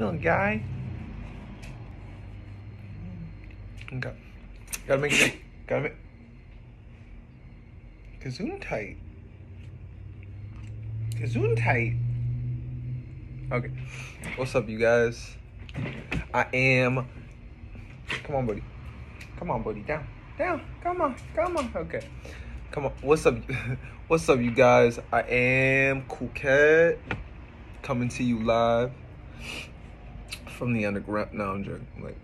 little guy. Okay. Gotta make it. Gotta make. Gesundheit. Gesundheit. Okay. What's up, you guys? I am. Come on, buddy. Come on, buddy. Down. Down. Come on. Come on. Okay. Come on. What's up? What's up, you guys? I am Cool Cat coming to you live from the underground. No, I'm joking. Like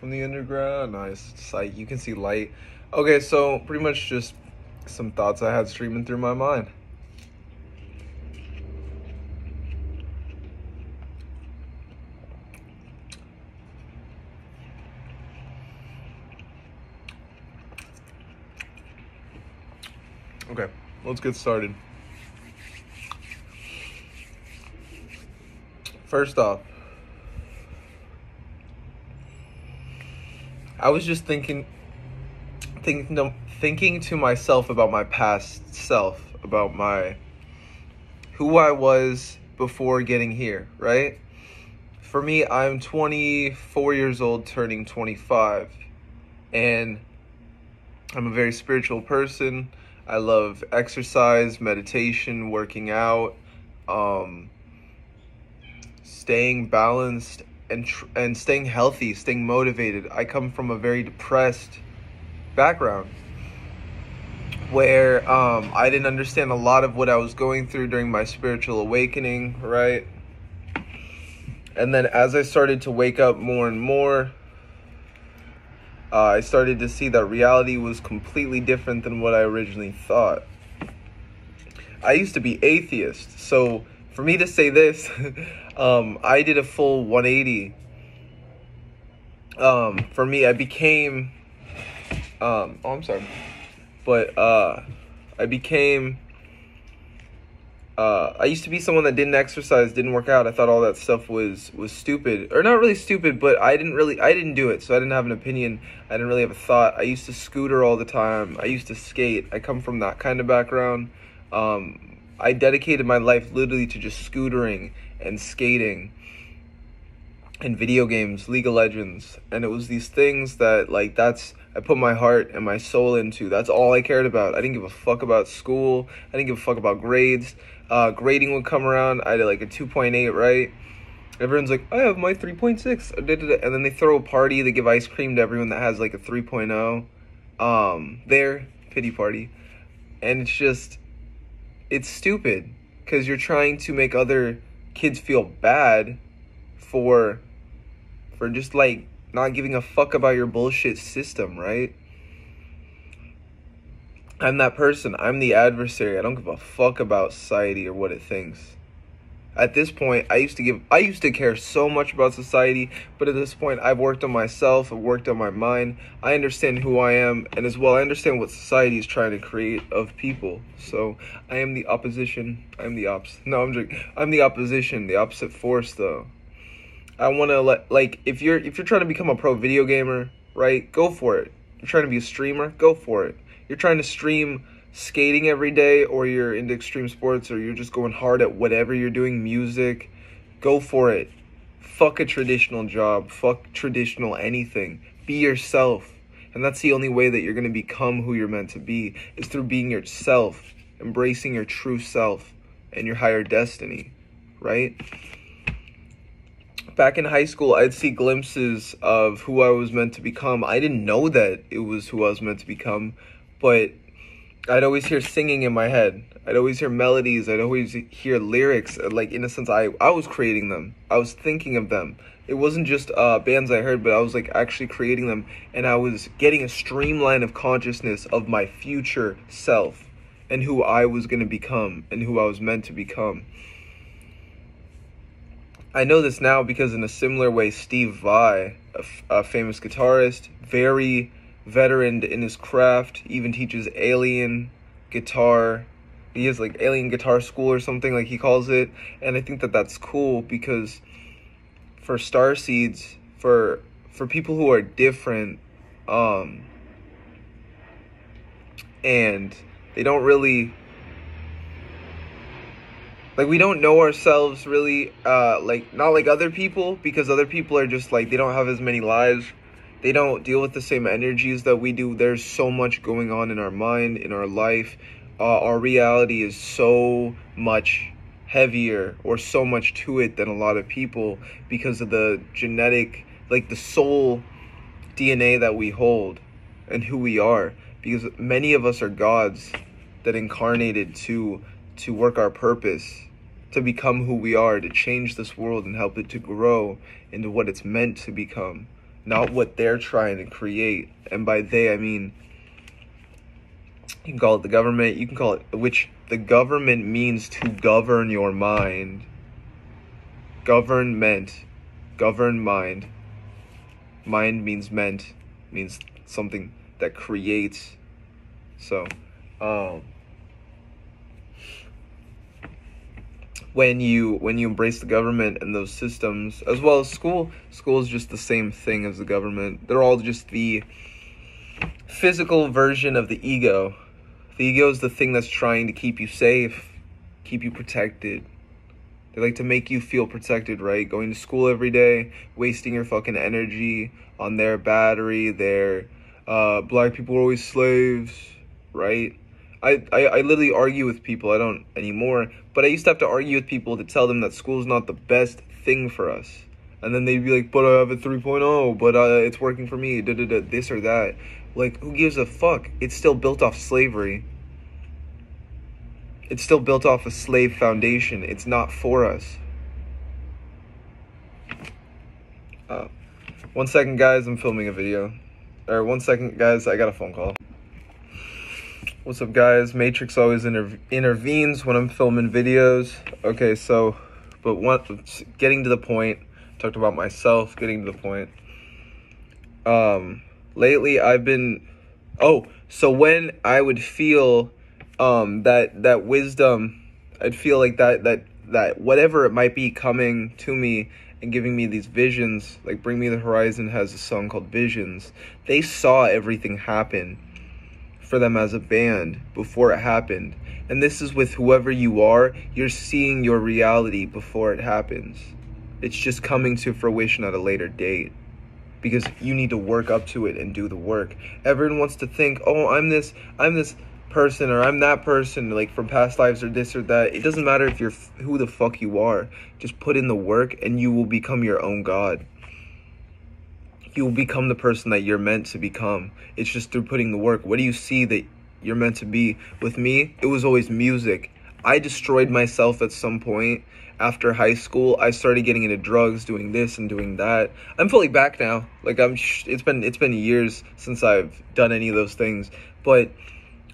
from the underground. Nice sight. You can see light. Okay, so pretty much just some thoughts I had streaming through my mind. Okay, let's get started. First off, I was just thinking, thinking, to, thinking to myself about my past self, about my who I was before getting here, right? For me, I'm 24 years old, turning 25, and I'm a very spiritual person. I love exercise, meditation, working out, um, staying balanced, and tr- and staying healthy, staying motivated. I come from a very depressed background where um, I didn't understand a lot of what I was going through during my spiritual awakening, right? And then as I started to wake up more and more, uh, I started to see that reality was completely different than what I originally thought. I used to be atheist, so for me to say this, um, I did a full 180. Um, for me, I became, um, oh, I'm sorry, but uh, I became uh, I used to be someone that didn't exercise, didn't work out. I thought all that stuff was was stupid, or not really stupid, but I didn't really I didn't do it, so I didn't have an opinion. I didn't really have a thought. I used to scooter all the time. I used to skate. I come from that kind of background. Um, I dedicated my life literally to just scootering and skating and video games, League of Legends, and it was these things that like that's I put my heart and my soul into. That's all I cared about. I didn't give a fuck about school. I didn't give a fuck about grades uh, grading would come around. I did like a 2.8, right? Everyone's like, I have my 3.6. And then they throw a party. They give ice cream to everyone that has like a 3.0. Um, there, pity party. And it's just, it's stupid because you're trying to make other kids feel bad for, for just like not giving a fuck about your bullshit system, right? I'm that person. I'm the adversary. I don't give a fuck about society or what it thinks. At this point, I used to give I used to care so much about society, but at this point I've worked on myself, I've worked on my mind. I understand who I am and as well I understand what society is trying to create of people. So, I am the opposition. I'm the ops. No, I'm joking. I'm the opposition, the opposite force though. I want to let like if you're if you're trying to become a pro video gamer, right? Go for it. You're trying to be a streamer, go for it you're trying to stream skating every day or you're into extreme sports or you're just going hard at whatever you're doing, music, go for it. Fuck a traditional job. Fuck traditional anything. Be yourself. And that's the only way that you're going to become who you're meant to be is through being yourself, embracing your true self and your higher destiny, right? Back in high school, I'd see glimpses of who I was meant to become. I didn't know that it was who I was meant to become but I'd always hear singing in my head. I'd always hear melodies. I'd always hear lyrics. Like in a sense, I I was creating them. I was thinking of them. It wasn't just uh, bands I heard, but I was like actually creating them, and I was getting a streamline of consciousness of my future self and who I was gonna become and who I was meant to become. I know this now because in a similar way, Steve Vai, a, famous guitarist, very veteran in his craft, even teaches alien guitar. He has like alien guitar school or something like he calls it, and I think that that's cool because for star seeds, for for people who are different, um, and they don't really like we don't know ourselves really uh like not like other people because other people are just like they don't have as many lives they don't deal with the same energies that we do. There's so much going on in our mind in our life. Uh, our reality is so much heavier or so much to it than a lot of people because of the genetic like the soul dna that we hold and who we are. Because many of us are gods that incarnated to to work our purpose, to become who we are, to change this world and help it to grow into what it's meant to become, not what they're trying to create. And by they, I mean, you can call it the government, you can call it, which the government means to govern your mind. Government, govern mind. Mind means meant, means something that creates. So, um, when you when you embrace the government and those systems as well as school school is just the same thing as the government. They're all just the physical version of the ego. The ego is the thing that's trying to keep you safe keep you protected. They like to make you feel protected right? Going to school every day wasting your fucking energy on their battery their uh, black people are always slaves right I, I, I literally argue with people. I don't anymore, but I used to have to argue with people to tell them that school's not the best thing for us. And then they'd be like, but I have a 3.0, but uh, it's working for me, da, da, da, this or that. Like, who gives a fuck? It's still built off slavery. It's still built off a slave foundation. It's not for us. Uh, one second, guys. I'm filming a video. Or one second, guys. I got a phone call. What's up guys? Matrix always inter intervenes when I'm filming videos. Okay, so, but one, getting to the point, talked about myself, getting to the point. Um, lately I've been, oh, so when I would feel, um, that, that wisdom, I'd feel like that, that, that whatever it might be coming to me and giving me these visions, like Bring Me the Horizon has a song called Visions. They saw everything happen for them as a band before it happened. And this is with whoever you are, you're seeing your reality before it happens. It's just coming to fruition at a later date because you need to work up to it and do the work. Everyone wants to think, "Oh, I'm this I'm this person or I'm that person like from past lives or this or that." It doesn't matter if you're who the fuck you are. Just put in the work and you will become your own god you will become the person that you're meant to become. It's just through putting the work. What do you see that you're meant to be? With me, it was always music. I destroyed myself at some point after high school. I started getting into drugs, doing this and doing that. I'm fully back now. Like I'm it's been it's been years since I've done any of those things, but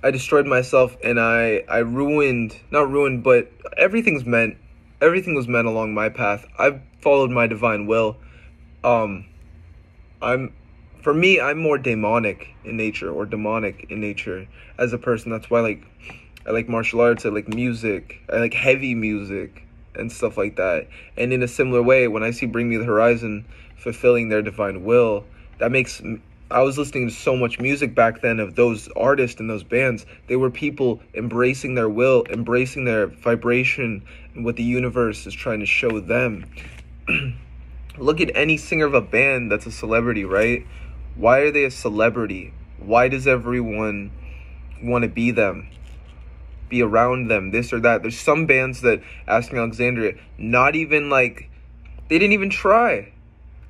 I destroyed myself and I I ruined, not ruined, but everything's meant everything was meant along my path. I followed my divine will. Um I'm for me I'm more demonic in nature or demonic in nature as a person. That's why like I like martial arts, I like music, I like heavy music and stuff like that. And in a similar way, when I see Bring Me the Horizon fulfilling their divine will, that makes I was listening to so much music back then of those artists and those bands. They were people embracing their will, embracing their vibration and what the universe is trying to show them. look at any singer of a band that's a celebrity, right? Why are they a celebrity? Why does everyone want to be them? Be around them, this or that. There's some bands that Asking Alexandria, not even like they didn't even try.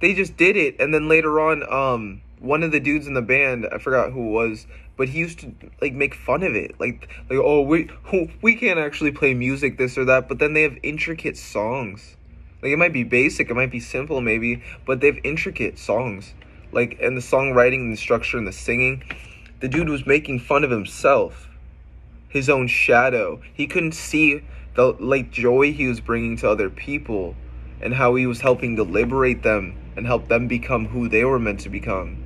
They just did it and then later on um one of the dudes in the band, I forgot who it was, but he used to like make fun of it. Like like oh, we we can't actually play music this or that, but then they have intricate songs like it might be basic, it might be simple maybe, but they have intricate songs. Like and the songwriting and the structure and the singing. The dude was making fun of himself. His own shadow. He couldn't see the like joy he was bringing to other people and how he was helping to liberate them and help them become who they were meant to become.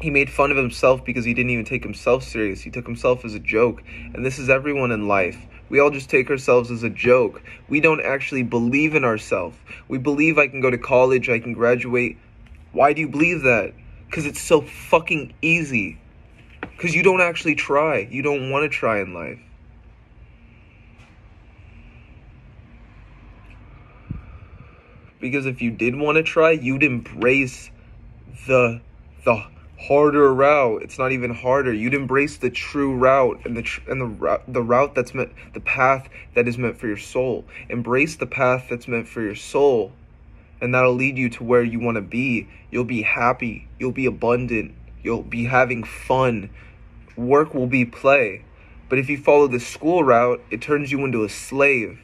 He made fun of himself because he didn't even take himself serious. He took himself as a joke. And this is everyone in life. We all just take ourselves as a joke. We don't actually believe in ourselves. We believe I can go to college, I can graduate. Why do you believe that? Because it's so fucking easy. Because you don't actually try. You don't want to try in life. Because if you did want to try, you'd embrace the the harder route. It's not even harder. You'd embrace the true route and the tr- and the route the route that's meant the path that is meant for your soul. Embrace the path that's meant for your soul, and that'll lead you to where you want to be. You'll be happy. You'll be abundant. You'll be having fun. Work will be play. But if you follow the school route, it turns you into a slave.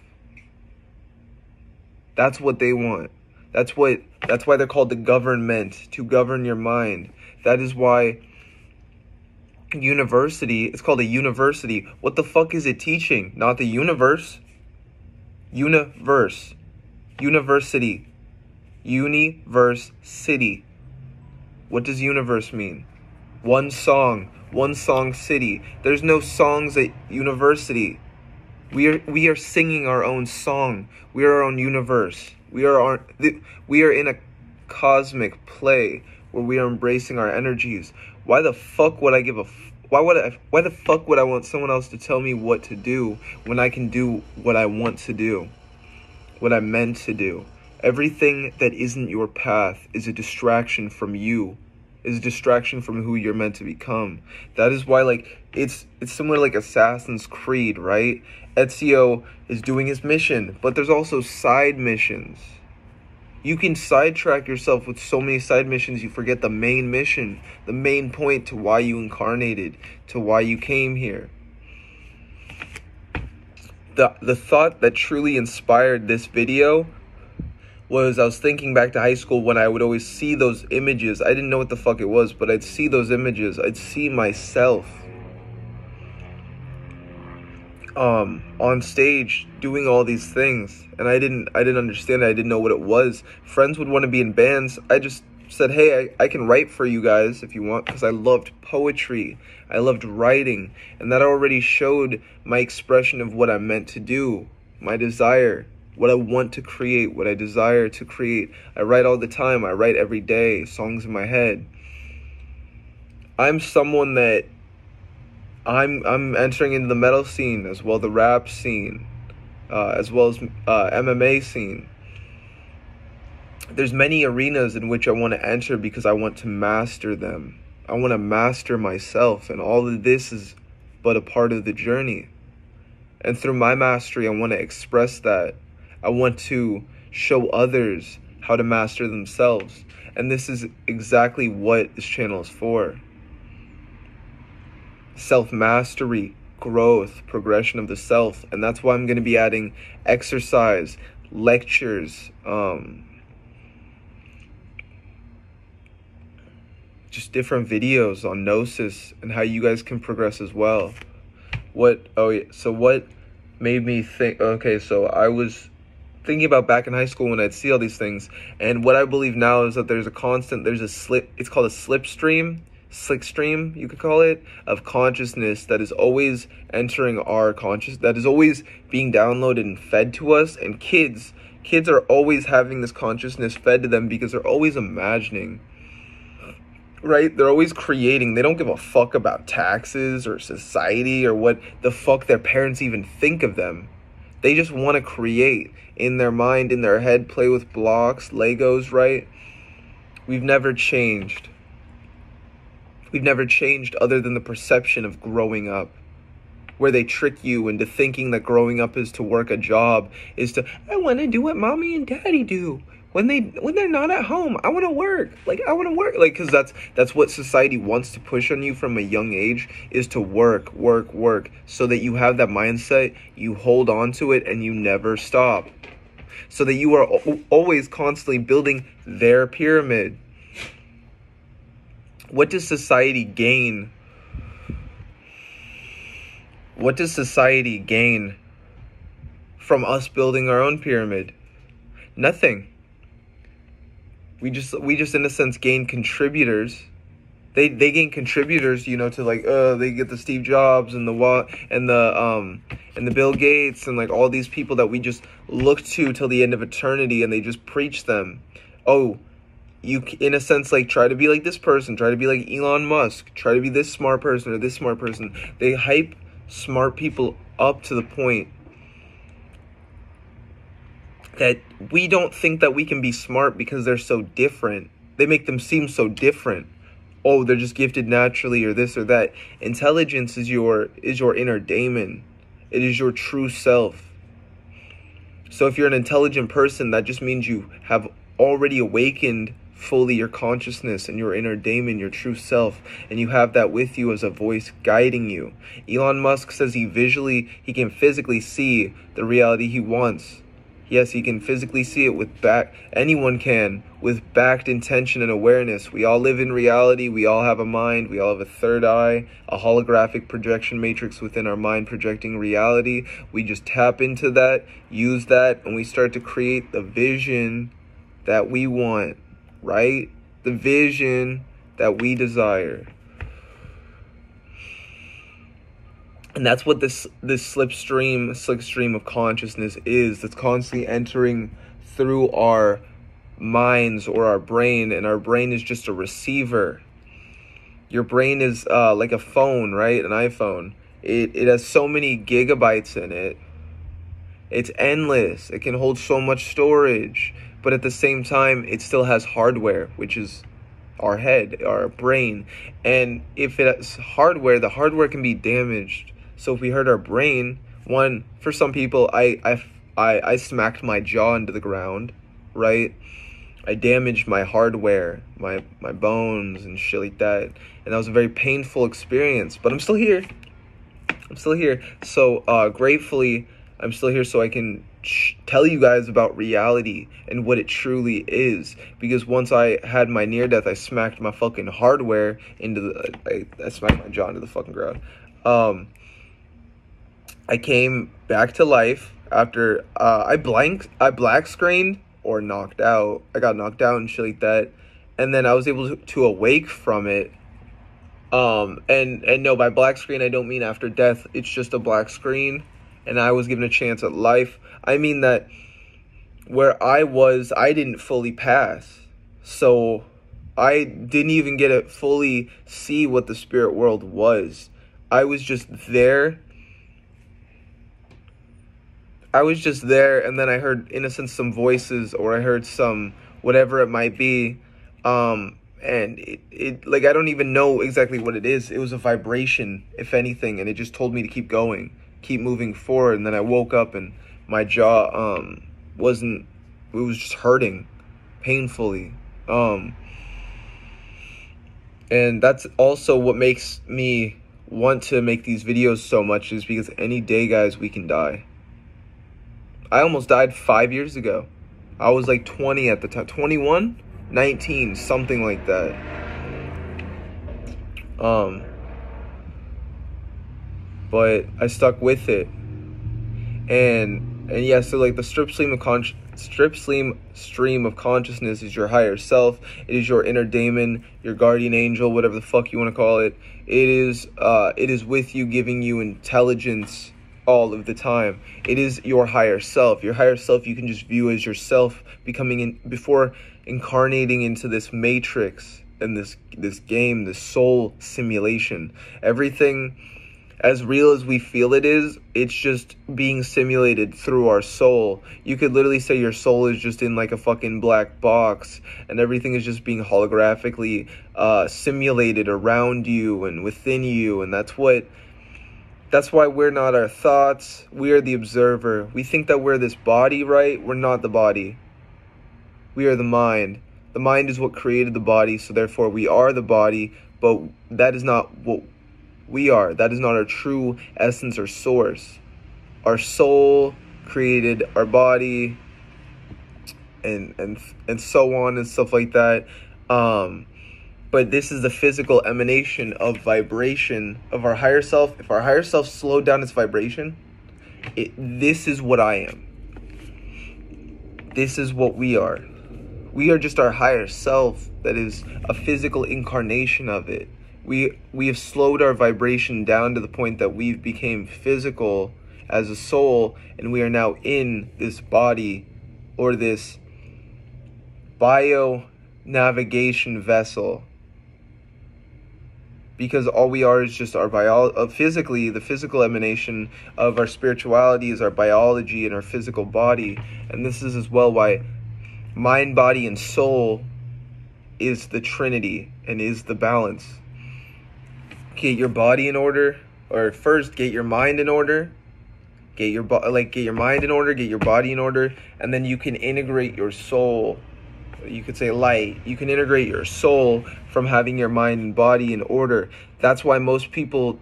That's what they want. That's what that's why they're called the government to govern your mind. That is why university, it's called a university. What the fuck is it teaching? Not the universe. Universe. University. Universe city. What does universe mean? One song, one song city. There's no songs at university. We are we are singing our own song. We are our own universe. We are our, we are in a cosmic play where we are embracing our energies. Why the fuck would I give a why would I why the fuck would I want someone else to tell me what to do when I can do what I want to do? What I meant to do. Everything that isn't your path is a distraction from you. Is a distraction from who you're meant to become. That is why like it's it's similar like Assassin's Creed, right? Ezio is doing his mission, but there's also side missions you can sidetrack yourself with so many side missions, you forget the main mission, the main point to why you incarnated, to why you came here. The, the thought that truly inspired this video was I was thinking back to high school when I would always see those images. I didn't know what the fuck it was, but I'd see those images. I'd see myself um, on stage doing all these things, and I didn't I didn't understand it. I didn't know what it was. Friends would want to be in bands. I just said, "Hey, I, I can write for you guys if you want," because I loved poetry. I loved writing, and that already showed my expression of what I meant to do, my desire, what I want to create, what I desire to create. I write all the time. I write every day, songs in my head. I'm someone that I'm I'm entering into the metal scene as well the rap scene, uh, as well as uh, MMA scene. There's many arenas in which I want to enter because I want to master them. I want to master myself, and all of this is but a part of the journey. And through my mastery, I want to express that. I want to show others how to master themselves. And this is exactly what this channel is for self mastery, growth, progression of the self. And that's why I'm going to be adding exercise, lectures, um, just different videos on gnosis and how you guys can progress as well. What, oh, yeah, so what made me think, okay, so I was thinking about back in high school when I'd see all these things, and what I believe now is that there's a constant, there's a slip, it's called a slipstream slick stream you could call it of consciousness that is always entering our conscious that is always being downloaded and fed to us. And kids kids are always having this consciousness fed to them because they're always imagining right? They're always creating. They don't give a fuck about taxes or society or what the fuck their parents even think of them. They just want to create in their mind in their head play with blocks legos right? We've never changed We've never changed other than the perception of growing up, where they trick you into thinking that growing up is to work a job, is to, I want to do what mommy and daddy do. When they when they're not at home, I want to work. Like I want to work. Like because that's that's what society wants to push on you from a young age is to work, work, work, so that you have that mindset, you hold on to it, and you never stop so that you are always constantly building their pyramid. What does society gain? What does society gain from us building our own pyramid? Nothing. We just we just in a sense gain contributors. They they gain contributors, you know, to like uh they get the Steve Jobs and the what and the um and the Bill Gates and like all these people that we just look to till the end of eternity and they just preach them. Oh, you in a sense like try to be like this person try to be like elon musk try to be this smart person or this smart person they hype smart people up to the point that we don't think that we can be smart because they're so different. They make them seem so different. Oh, they're just gifted naturally or this or that. Intelligence is your is your inner daemon. It is your true self. So if you're an intelligent person, that just means you have already awakened fully your consciousness and your inner daemon, your true self, and you have that with you as a voice guiding you. Elon Musk says he visually, he can physically see the reality he wants. Yes, he can physically see it with back, anyone can, with backed intention and awareness. We all live in reality. We all have a mind. We all have a third eye, a holographic projection matrix within our mind projecting reality. We just tap into that, use that, and we start to create the vision that we want right? The vision that we desire. And that's what this this slipstream, slipstream of consciousness is. That's constantly entering through our minds or our brain, and our brain is just a receiver. Your brain is uh, like a phone, right? An iPhone. It it has so many gigabytes in it. It's endless. It can hold so much storage but at the same time it still has hardware which is our head our brain. And if it has hardware the hardware can be damaged. So if we hurt our brain one for some people i i i, I smacked my jaw into the ground right? I damaged my hardware my my bones and shit like that. And that was a very painful experience but i'm still here. I'm still here. So uh gratefully i'm still here so i can tell you guys about reality and what it truly is. Because once I had my near death, I smacked my fucking hardware into the. I, I smacked my jaw into the fucking ground. Um, I came back to life after uh, I blank I black screened or knocked out. I got knocked out and shit like that, and then I was able to, to awake from it. Um, and and no, by black screen I don't mean after death. It's just a black screen, and I was given a chance at life. I mean that where I was, I didn't fully pass. So I didn't even get to fully see what the spirit world was. I was just there. I was just there, and then I heard, in a sense, some voices, or I heard some whatever it might be. Um, and it, it, like, I don't even know exactly what it is. It was a vibration, if anything, and it just told me to keep going, keep moving forward. And then I woke up and my jaw um wasn't it was just hurting painfully um and that's also what makes me want to make these videos so much is because any day guys we can die. I almost died five years ago. I was like 20 at the time 21 19 something like that. Um but i stuck with it. And and yeah, so like the strip stream of con strip stream stream of consciousness is your higher self. It is your inner daemon, your guardian angel, whatever the fuck you want to call it. It is uh it is with you giving you intelligence all of the time. It is your higher self. Your higher self you can just view as yourself becoming in before incarnating into this matrix and this this game, this soul simulation. Everything as real as we feel it is, it's just being simulated through our soul. You could literally say your soul is just in like a fucking black box and everything is just being holographically uh, simulated around you and within you. And that's what, that's why we're not our thoughts. We are the observer. We think that we're this body, right? We're not the body. We are the mind. The mind is what created the body, so therefore we are the body, but that is not what we are. That is not our true essence or source. Our soul created our body and and and so on and stuff like that. Um, but this is the physical emanation of vibration of our higher self. If our higher self slowed down its vibration, it, this is what I am. This is what we are. We are just our higher self that is a physical incarnation of it we we have slowed our vibration down to the point that we've became physical as a soul and we are now in this body or this bio navigation vessel. Because all we are is just our bio uh, physically the physical emanation of our spirituality is our biology and our physical body. And this is as well why mind body and soul is the trinity and is the balance get your body in order or first get your mind in order. Get your bo- like get your mind in order get your body in order and then you can integrate your soul. You could say light. You can integrate your soul from having your mind and body in order. That's why most people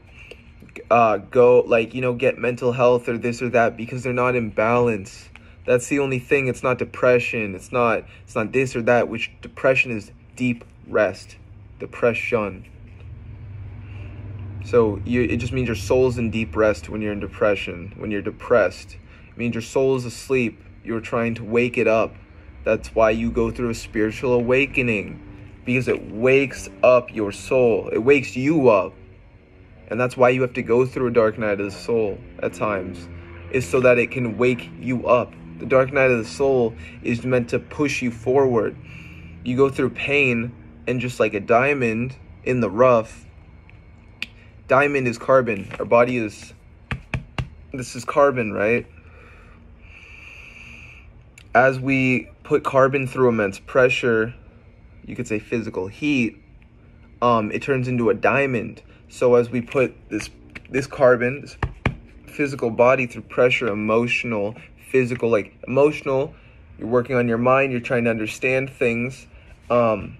uh, go like you know get mental health or this or that because they're not in balance. That's the only thing. It's not depression. It's not it's not this or that which depression is deep rest. Depression so you, it just means your soul's in deep rest when you're in depression. When you're depressed, it means your soul is asleep. You're trying to wake it up. That's why you go through a spiritual awakening because it wakes up your soul. It wakes you up. And that's why you have to go through a dark night of the soul at times, is so that it can wake you up. The dark night of the soul is meant to push you forward. You go through pain, and just like a diamond in the rough, diamond is carbon. Our body is, this is carbon, right? As we put carbon through immense pressure, you could say physical heat, um, it turns into a diamond. So as we put this this carbon, this physical body through pressure, emotional, physical, like emotional, you're working on your mind, you're trying to understand things. Um,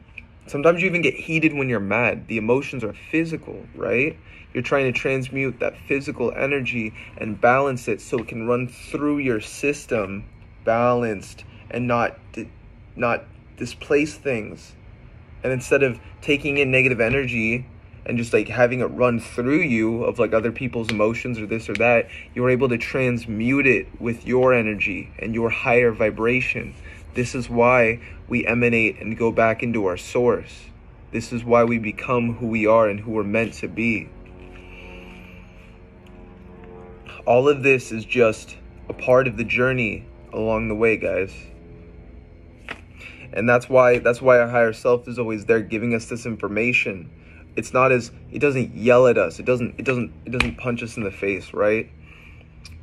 sometimes you even get heated when you're mad. The emotions are physical, right? You're trying to transmute that physical energy and balance it so it can run through your system balanced and not not displace things. And instead of taking in negative energy and just like having it run through you of like other people's emotions or this or that, you're able to transmute it with your energy and your higher vibration. This is why we emanate and go back into our source. This is why we become who we are and who we're meant to be. All of this is just a part of the journey along the way, guys. And that's why that's why our higher self is always there giving us this information. It's not as it doesn't yell at us. It doesn't it doesn't it doesn't punch us in the face, right?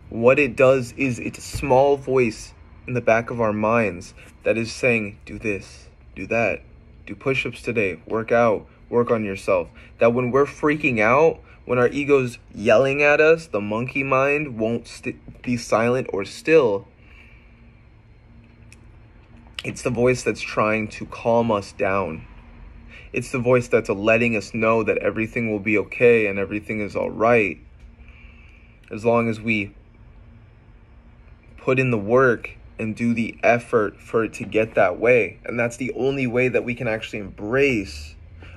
What it does is it's a small voice in the back of our minds that is saying, do this, do that, do push-ups today, work out, work on yourself. That when we're freaking out, when our ego's yelling at us, the monkey mind won't st- be silent or still. It's the voice that's trying to calm us down. It's the voice that's letting us know that everything will be okay and everything is all right. As long as we put in the work and do the effort for it to get that way. And that's the only way that we can actually embrace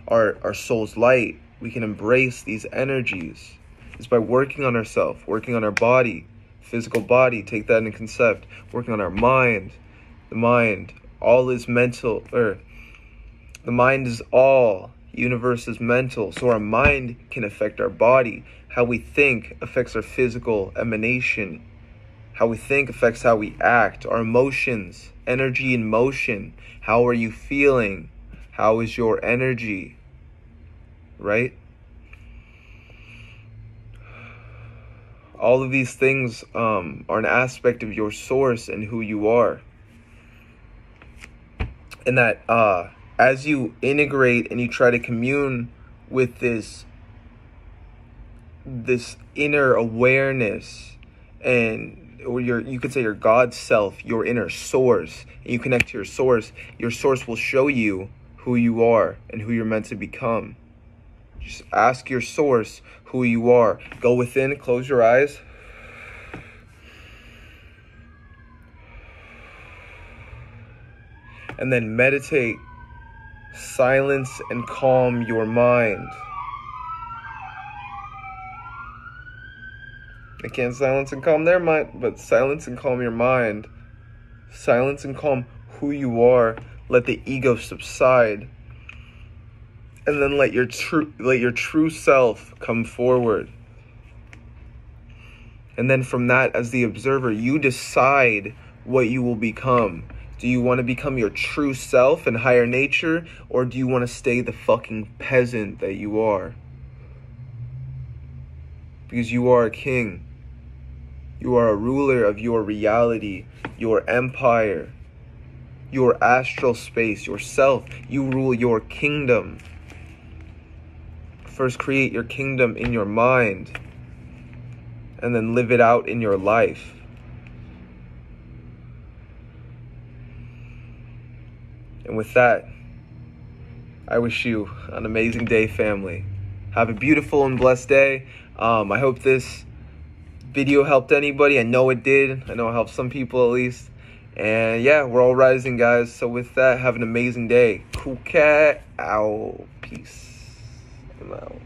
our, our soul's light we can embrace these energies is by working on ourselves, working on our body, physical body, take that in concept, working on our mind. The mind, all is mental, or the mind is all, universe is mental. So our mind can affect our body. How we think affects our physical emanation. How we think affects how we act, our emotions, energy in motion. How are you feeling? How is your energy? right? All of these things um, are an aspect of your source and who you are. And that uh, as you integrate and you try to commune with this this inner awareness and or your you could say your God self, your inner source, and you connect to your source, your source will show you who you are and who you're meant to become. Just ask your source who you are. Go within, close your eyes. And then meditate, silence, and calm your mind. I can't silence and calm their mind, but silence and calm your mind. Silence and calm who you are. Let the ego subside and then let your true let your true self come forward and then from that as the observer you decide what you will become do you want to become your true self and higher nature or do you want to stay the fucking peasant that you are because you are a king. You are a ruler of your reality, your empire, your astral space, yourself. You rule your kingdom. First, create your kingdom in your mind and then live it out in your life. And with that, I wish you an amazing day, family. Have a beautiful and blessed day. Um, I hope this video helped anybody. I know it did. I know it helped some people at least. And yeah, we're all rising, guys. So with that, have an amazing day. Cool cat out. Peace. I'm out.